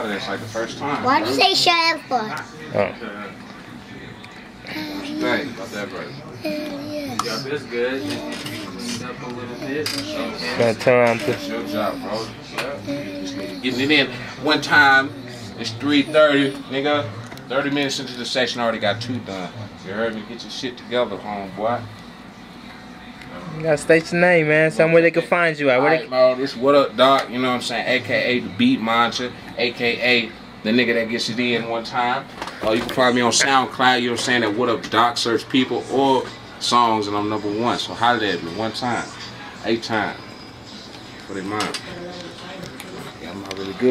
That's like the first time. Why'd you say shut up for? Oh. Hey, about that, bro. Yup, it's good. Step a little bit. Gonna turn around to your job, bro. Just Getting it in. One time, it's 3.30, nigga. 30 minutes into the session, I already got two done. You heard me? Get your shit together, homeboy. You gotta state your name, man. Somewhere they can find you at. Where bro, this what up, Doc? You know what I'm saying? AKA the Beat Monster, AKA the nigga that gets it in one time. Uh, you can find me on SoundCloud, you know what I'm saying? That What Up Doc, search people or songs, and I'm number one. So holler at me one time, eight times. For their mind. Yeah, I'm not really good.